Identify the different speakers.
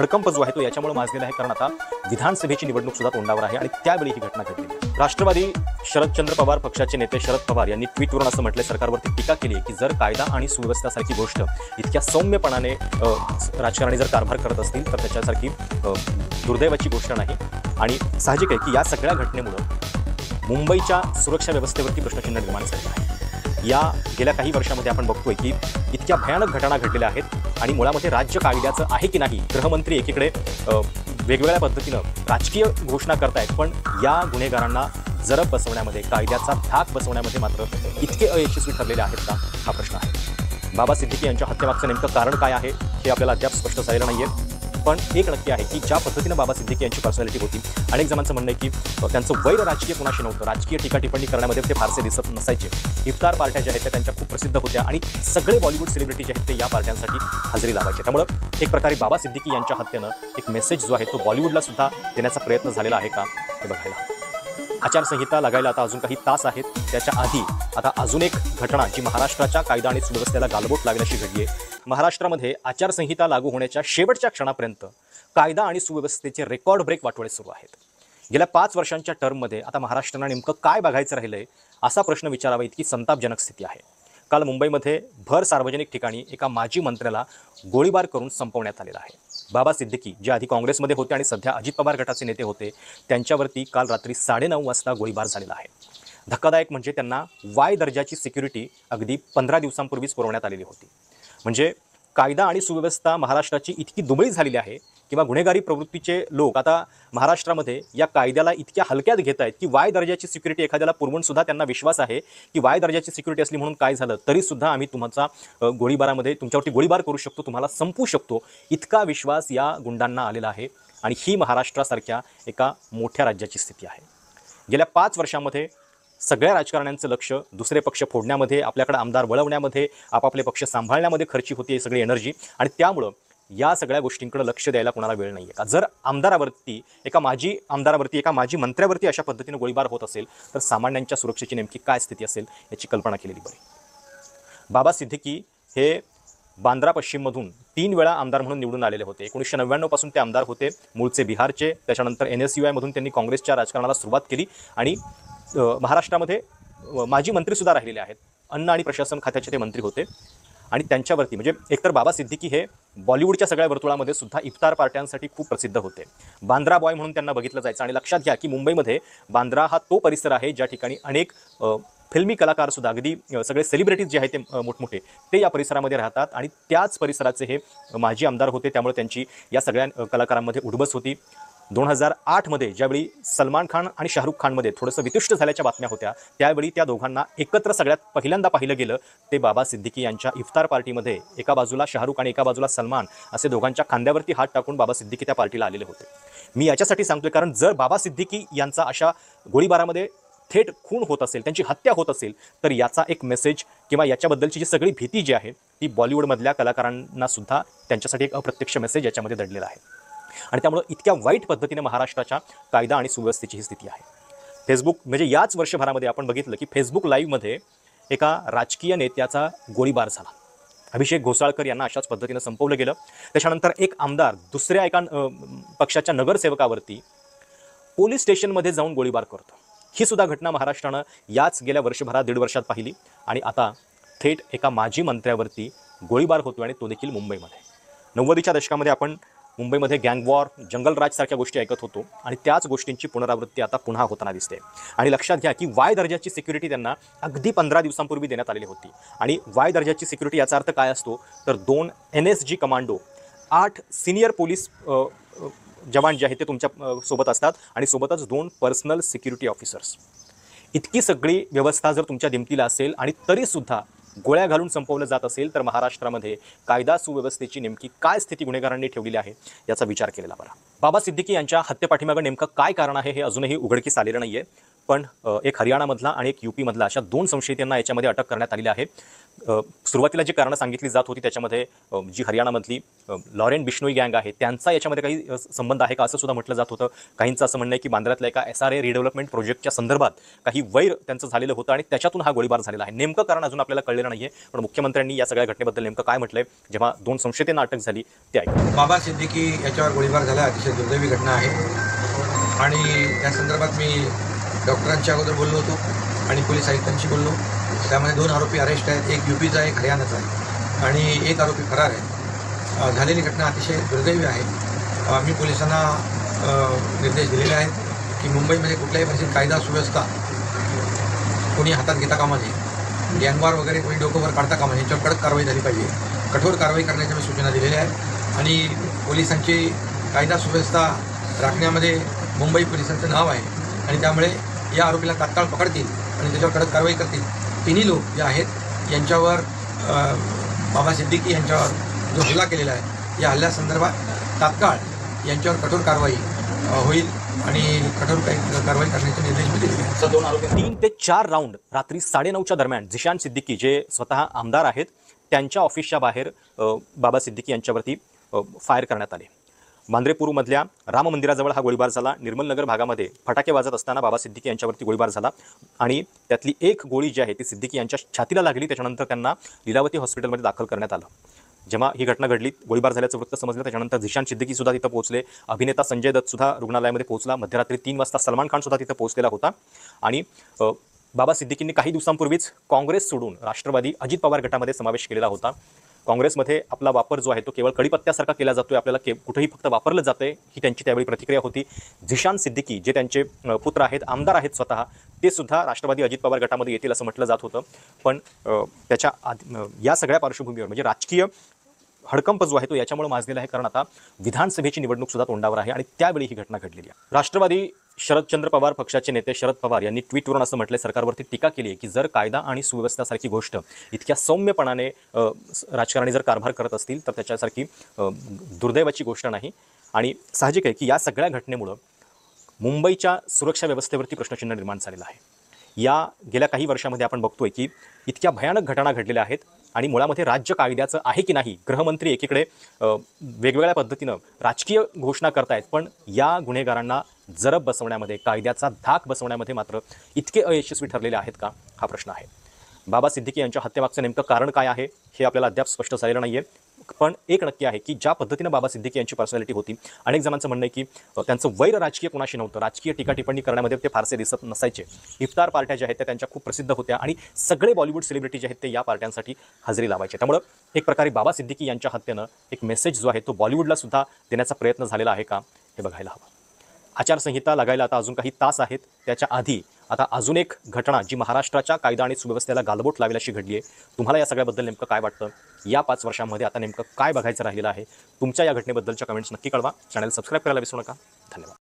Speaker 1: हडकंप जो आहे तो याच्यामुळे माजलेला आहे. कारण आता विधानसभेची निवडणूक सुद्धा तोंडावर आहे आणि त्यावेळी ही घटना घडली. राष्ट्रवादी शरदचंद्र पवार पक्षाचे नेते शरद पवार यांनी ट्विटवरून असं म्हटलं सरकारवरती टीका केली आहे की जर कायदा आणि सुव्यवस्थासारखी गोष्ट इतक्या सौम्यपणाने राजकारणी जर कारभार करत असतील तर त्याच्यासारखी दुर्दैवाची गोष्ट नाही. आणि साहजिक आहे की या सगळ्या घटनेमुळं मुंबईच्या सुरक्षा व्यवस्थेवरती प्रश्नचिन्ह निर्माण झाले आहे. या गेल्या काही वर्षामध्ये आपण बघतोय की इतक्या भयानक घटना घडलेल्या आहेत आणि मुळामध्ये राज्य कायद्याचं आहे की नाही गृहमंत्री एकीकडे वेगवेगळ्या पद्धतीनं राजकीय घोषणा करतायत पण या गुन्हेगारांना जरब बसवण्यामध्ये कायद्याचा धाक बसवण्यामध्ये मात्र इतके अयशस्वी ठरलेले आहेत का? हा प्रश्न आहे. बाबा सिद्दीकी यांच्या हत्येमागचं नेमकं कारण काय आहे हे आपल्याला अद्याप स्पष्ट झालेलं नाही आहे पण एक नक्की आहे की ज्या पद्धतीनं बाबा सिद्दीकी यांची पर्सनॅलिटी होती अनेक जणांचं म्हणणं आहे की त्यांचं वैर राजकीय कुणाशी नव्हतं राजकीय टीका टिप्पणी करण्यामध्ये ते फारसे दिसत नसायचे. इफ्तार पार्ट्या ज्या आहेत त्या त्यांच्या खूप प्रसिद्ध होत्या आणि सगळे बॉलिवूड सेलिब्रिटी जे आहेत ते या पार्ट्यांसाठी हजेरी लावायचे. त्यामुळं एक प्रकारे बाबा सिद्दीकी यांच्या हत्येनं एक मेसेज जो आहे तो बॉलिवूडला सुद्धा देण्याचा प्रयत्न झालेला आहे का हे बघायला. आचारसंहिता लागायला आता अजून काही तास आहेत. त्याच्या आधी आता अजून एक घटना जी महाराष्ट्राच्या कायदा आणि सुव्यवस्थेला गालबोट लागण्याची घडली आहे. महाराष्ट्रामध्ये आचारसंहिता लागू होण्याच्या शेवटच्या क्षणापर्यंत कायदा आणि सुव्यवस्थेचे रेकॉर्ड ब्रेक वाटोळे सुरू आहेत. गेल्या पाच वर्षांच्या टर्ममध्ये आता महाराष्ट्राला नेमकं काय बघायचं राहिलं आहे असा प्रश्न विचारावा इतकी संतापजनक स्थिती आहे. काल मुंबईमध्ये भर सार्वजनिक ठिकाणी एका माजी मंत्र्याला गोळीबार करून संपवण्यात आलेला आहे. बाबा सिद्दीकी जे आधी काँग्रेसमध्ये होते आणि सध्या अजित पवार गटाचे नेते होते त्यांच्यावरती काल रात्री साडेनऊ वाजता गोळीबार झालेला आहे. धक्कादायक म्हणजे त्यांना वाय दर्जाची सिक्युरिटी अगदी पंधरा दिवसांपूर्वीच पुरवण्यात आलेली होती. म्हणजे कायदा आणि सुव्यवस्था महाराष्ट्राची इतकी दुबळी झालेली आहे किंवा गुन्हेगारी प्रवृत्तीचे लोक आता महाराष्ट्रामध्ये या कायद्याला इतक्या हलक्यात घेत आहेत की वाय दर्जाची सिक्युरिटी एखाद्याला पुरवून सुद्धा त्यांना विश्वास आहे की वाय दर्जाची सिक्युरिटी असली म्हणून काय झालं तरी सुद्धा आम्ही तुमचा गोळीबारामध्ये तुमच्यावरती गोळीबार करू शकतो तुम्हाला संपवू शकतो. इतका विश्वास या गुंडांना आलेला आहे आणि ही महाराष्ट्रासारख्या एका मोठ्या राज्याची स्थिती आहे. गेल्या पाच वर्षामध्ये सगळ्या राजकारण्यांचं लक्ष दुसरे पक्ष फोडण्यामध्ये आपल्याकडे आमदार वळवण्यामध्ये आपापले पक्ष सांभाळण्यामध्ये खर्ची होती आहे सगळी एनर्जी आणि त्यामुळं या सगळ्या गोष्टींकडे लक्ष द्यायला कोणाला वेळ नाही आहे का जर आमदारावरती एका माजी आमदारावरती एका माजी मंत्र्यावरती अशा पद्धतीने गोळीबार होत असेल तर सामान्यांच्या सुरक्षेची नेमकी काय स्थिती असेल याची कल्पना केलेली बरी. बाबा सिद्दीकी हे बांद्रा पश्चिममधून तीन वेळा आमदार म्हणून निवडून आलेले होते. एकोणीसशे नव्याण्णवपासून ते आमदार होते. मूळचे बिहारचे त्याच्यानंतर एन एस यू आयमधून त्यांनी काँग्रेसच्या राजकारणाला सुरुवात केली आणि महाराष्ट्रामध्ये माजी मंत्रीसुद्धा राहिलेले आहेत. अन्न आणि प्रशासन खात्याचे ते मंत्री होते. आणि त्यांच्यावरती म्हणजे एकतर बाबा सिद्दीकी हे बॉलिवूडच्या सगळ्या वर्तुळामध्ये सुद्धा इफ्तार पार्ट्यांसाठी खूप प्रसिद्ध होते. बांद्रा बॉय म्हणून त्यांना बघितलं जायचं. आणि लक्षात घ्या की मुंबईमध्ये बांद्रा हा तो परिसर आहे ज्या ठिकाणी अनेक फिल्मी कलाकारसुद्धा अगदी सगळे सेलिब्रिटीज जे आहेत ते मोठमोठे ते या परिसरामध्ये राहतात. आणि त्याच परिसराचे हे माजी आमदार होते. त्यामुळे त्यांची या सगळ्या कलाकारांमध्ये उडबस होती. दोन हजार आठमध्ये ज्यावेळी सलमान खान आणि शाहरुख खानमध्ये थोडंसं वितुष्ट झाल्याच्या बातम्या होत्या त्यावेळी त्या दोघांना एकत्र सगळ्यात पहिल्यांदा पाहिलं गेलं ते बाबा सिद्दीकी यांच्या इफ्तार पार्टीमध्ये एका बाजूला शाहरुख आणि एका बाजूला सलमान असे दोघांच्या खांद्यावरती हात टाकून बाबा सिद्दीकी त्या पार्टीला आलेले होते. मी याच्यासाठी सांगतोय कारण जर बाबा सिद्दीकी यांचा अशा गोळीबारामध्ये थेट खून होत असेल त्यांची हत्या होत असेल तर याचा एक मेसेज किंवा याच्याबद्दलची जी सगळी भीती जी आहे ती बॉलिवूडमधल्या कलाकारांना सुद्धा त्यांच्यासाठी एक अप्रत्यक्ष मेसेज याच्यामध्ये दडलेला आहे. आणि त्यामुळं इतक्या वाईट पद्धतीने महाराष्ट्राच्या कायदा आणि सुव्यवस्थेची ही स्थिती आहे. फेसबुक म्हणजे याच वर्षभरामध्ये आपण बघितलं की फेसबुक लाईव्हमध्ये एका राजकीय नेत्याचा गोळीबार झाला. अभिषेक घोसाळकर यांना अशाच पद्धतीनं संपवलं गेलं. त्याच्यानंतर एक आमदार दुसऱ्या एका पक्षाच्या नगरसेवकावरती पोलीस स्टेशनमध्ये जाऊन गोळीबार करतो. ही सुद्धा घटना महाराष्ट्रानं याच गेल्या वर्षभरात दीड वर्षात पाहिली आणि आता थेट एका माजी मंत्र्यावरती गोळीबार होतो आणि तो देखील मुंबईमध्ये. नव्वदीच्या दशकामध्ये आपण मुंबईमध्ये गँग वॉर गोष्टी ऐकत होतो आणि त्याच गोष्टींची पुनरावृत्ती आता पुन्हा होताना दिसते. आणि लक्षात घ्या की वाय दर्जाची सिक्युरिटी त्यांना अगदी पंधरा दिवसांपूर्वी देण्यात आलेली होती. आणि वाय दर्जाची सिक्युरिटी याचा अर्थ काय असतो? तर दोन एन एस जी कमांडो आठ सिनियर पोलीस जवान जे आहेत ते तुमच्यासोबत असतात आणि सोबतच दोन पर्सनल सिक्युरिटी ऑफिसर्स इतकी सगळी व्यवस्था जर तुमच्या दिमतीला असेल आणि तरीसुद्धा गोळ्या घालून संपवलं जात असेल तर महाराष्ट्रामध्ये कायदा सुव्यवस्थेची नेमकी काय स्थिती गुन्हेगारांनी ठेवलेली आहे याचा विचार केलेला बरा. बाबा सिद्दीकी यांच्या हत्येपाठीमागं नेमकं काय कारण आहे हे अजूनही उघडकीस आलेलं नाहीये. पण एक हरियाणामधला आणि एक युपीमधला अशा दोन संशयितांना याच्यामध्ये अटक करण्यात आलेली आहे. सुरुवातीला जी कारणं सांगितली जात होती त्याच्यामध्ये जी हरियाणामधली लॉरेन बिश्नोई गँग आहे त्यांचा याच्यामध्ये काही संबंध आहे का असं सुद्धा म्हटलं जात होतं. काहींचं असं म्हणणं आहे की बांद्र्यातल्या एका एस आर ए रिडेव्हलपमेंट प्रोजेक्टच्या संदर्भात काही वैर त्यांचं झालेलं होतं आणि त्याच्यातून हा गोळीबार झालेला आहे. नेमकं कारण अजून आपल्याला कळलेलं नाही आहे पण मुख्यमंत्र्यांनी या सगळ्या घटनेबद्दल नेमकं काय म्हटलंय जेव्हा दोन संशयितांना अटक झाली ते आहे
Speaker 2: बाबा सिद्दीकी याच्यावर गोळीबार झाला अतिशय दुर्दैवी घटना आहे. आणि या संदर्भात मी डॉक्टरांच्या अगोदर बोललो होतो आणि पोलीस आयुक्तांशी बोललो. त्यामध्ये दोन आरोपी अरेस्ट आहेत. एक युपीचा आहे एक हरियाणाचा आहे. आणि एक आरोपी फरार आहे. झालेली घटना अतिशय दुर्दैवी आहे. आम्ही पोलिसांना निर्देश दिलेले आहेत की मुंबईमध्ये कुठल्याही परिस्थितीत कायदा सुव्यवस्था कोणी हातात घेता कामा नये. गँगवार वगैरे कोणी डोकंवर काढता कामा नये. याच्यावर कडक कारवाई झाली पाहिजे. कठोर कारवाई करण्याच्या मी सूचना दिलेल्या आहेत. आणि पोलिसांची कायदा सुव्यवस्था राखण्यामध्ये मुंबई पोलिसांचं नाव आहे. आणि त्यामुळे या आरोपीला तात्काळ पकडतील आणि त्याच्यावर कडक कारवाई करतील. तिन्ही लोक जे आहेत यांच्यावर बाबा सिद्दीकी यांच्यावर जो हल्ला केलेला आहे या हल्ल्यासंदर्भात तात्काळ यांच्यावर कठोर कारवाई होईल आणि कठोर काही कारवाई करण्याचे निर्देश
Speaker 1: आरोपी तीन ते चार राऊंड रात्री साडेनऊच्या दरम्यान झिशान सिद्दीकी जे स्वतः आमदार आहेत त्यांच्या ऑफिसच्या बाहेर बाबा सिद्दीकी यांच्यावरती फायर करण्यात आले. मांद्रेपूरमधल्या राम मंदिराजवळ हा गोळीबार झाला. निर्मलनगर भागामध्ये फटाके वाजत असताना बाबा सिद्दीकी यांच्यावरती गोळीबार झाला आणि त्यातली एक गोळी जी आहे ती सिद्दीकी यांच्या छातीला लागली. त्याच्यानंतर त्यांना लीलावती हॉस्पिटलमध्ये दाखल करण्यात आलं. जेव्हा ही घटना घडली गोळीबार झाल्याचं वृत्त समजलं त्याच्यानंतर झिशान सिद्दीकी सुद्धा तिथं पोहोचले. अभिनेता संजय दत्त सुद्धा रुग्णालयामध्ये पोहोचला. मध्यरात्री तीन वाजता सलमान खान सुद्धा तिथं पोहोचलेला होता. आणि बाबा सिद्दीकींनी काही दिवसांपूर्वीच काँग्रेस सोडून राष्ट्रवादी अजित पवार गटामध्ये समावेश केलेला होता. काँग्रेसमध्ये आपला वापर जो आहे तो केवळ कडीपत्त्यासारखा केला जातोय आपल्याला के कुठेही फक्त वापरलं जातंय ही त्यांची त्यावेळी प्रतिक्रिया होती. झिशान सिद्दीकी जे त्यांचे पुत्र आहेत आमदार आहेत स्वतः ते सुद्धा राष्ट्रवादी अजित पवार गटामध्ये येतील असं म्हटलं जात होतं. पण त्याच्या आधी या सगळ्या पार्श्वभूमीवर म्हणजे राजकीय हडकंप जो आहे तो याच्यामुळे माजलेला आहे. कारण आता विधानसभेची निवडणूक सुद्धा तोंडावर आहे आणि त्यावेळी ही घटना घडलेली आहे. राष्ट्रवादी शरदचंद्र पवार पक्षाचे नेते शरद पवार यांनी ट्विटवरून असं म्हटलं सरकारवरती टीका केली आहे की जर कायदा आणि सुव्यवस्थासारखी गोष्ट इतक्या सौम्यपणाने राजकारणी जर कारभार करत असतील तर त्याच्यासारखी दुर्दैवाची गोष्ट नाही. आणि साहजिक आहे की या सगळ्या घटनेमुळं मुंबईच्या सुरक्षा व्यवस्थेवरती प्रश्नचिन्ह निर्माण झालेलं आहे. या गेल्या काही वर्षामध्ये आपण बघतोय की इतक्या भयानक घटना घडलेल्या आहेत आणि मुळामध्ये राज्य कायद्याचं आहे की नाही गृहमंत्री एकीकडे वेगवेगळ्या पद्धतीनं राजकीय घोषणा करतायत पण या गुन्हेगारांना जरब बसवण्यामध्ये कायद्याचा धाक बसवण्यामध्ये मात्र इतके अयशस्वी ठरलेले आहेत का हा प्रश्न आहे. बाबा सिद्दीकी यांच्या हत्येमागचं नेमकं कारण काय आहे हे आपल्याला अद्याप स्पष्ट झालेलं नाही आहे पण एक नक्की आहे की ज्या पद्धतीनं बाबा सिद्दीकी यांची पर्सनॅलिटी होती अनेक जणांचं म्हणणं आहे की त्यांचं वैर राजकीय कोणाशी नव्हतं. राजकीय टीका टिप्पणी करण्यामध्ये ते फारसे दिसत नसायचे. इफ्तार पार्ट्या ज्या आहेत त्या त्यांच्या खूप प्रसिद्ध होत्या आणि सगळे बॉलिवूड सेलिब्रिटी जे आहेत ते या पार्ट्यांसाठी हजेरी लावायचे. त्यामुळं एक प्रकारे बाबा सिद्दीकी यांच्या हत्येनं एक मेसेज जो आहे तो बॉलिवूडला सुद्धा देण्याचा प्रयत्न झालेला आहे का हे बघायला हवं. आचारसंहिता लागायला आता अजून काही तास आहेत. त्याच्या आधी आता अजून एक घटना जी महाराष्ट्राच्या कायदा आणि सुव्यवस्थेला गालबोट लावल्याशी घडली आहे. तुम्हाला या सगळ्याबद्दल नेमकं काय वाटतं? या पाच वर्षांमध्ये आता नेमकं काय बघायचं राहिलेलं आहे? तुमच्या या घटनेबद्दलच्या कमेंट्स नक्की कळवा. चॅनल सबस्क्राईब करायला विसरू नका. धन्यवाद.